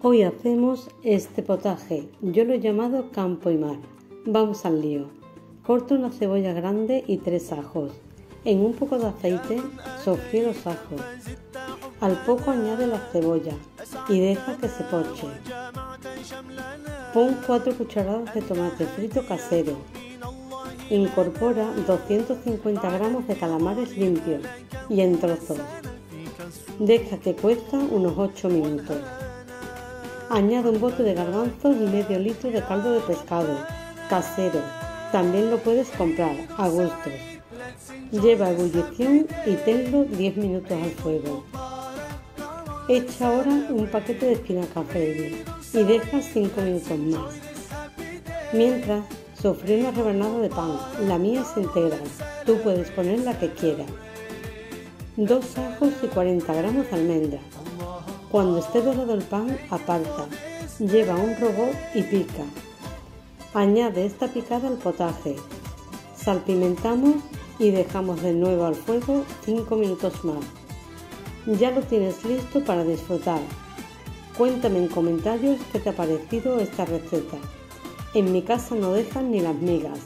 Hoy hacemos este potaje, yo lo he llamado campo y mar. Vamos al lío. Corto una cebolla grande y tres ajos. En un poco de aceite sofrí los ajos. Al poco añade la cebolla y deja que se poche. Pon 4 cucharadas de tomate frito casero. Incorpora 250 gramos de calamares limpios y en trozos. Deja que cueza unos 8 minutos. Añade un bote de garbanzos y medio litro de caldo de pescado, casero. También lo puedes comprar, a gustos. Lleva ebullición y tenlo 10 minutos al fuego. Echa ahora un paquete de espinaca verde y deja 5 minutos más. Mientras, sofrí una rebanada de pan, la mía es integral, tú puedes poner la que quieras. Dos ajos y 40 gramos de almendras, cuando esté dorado el pan, aparta, lleva un robot y pica. Añade esta picada al potaje. Salpimentamos y dejamos de nuevo al fuego 5 minutos más. Ya lo tienes listo para disfrutar. Cuéntame en comentarios qué te ha parecido esta receta. En mi casa no dejan ni las migas.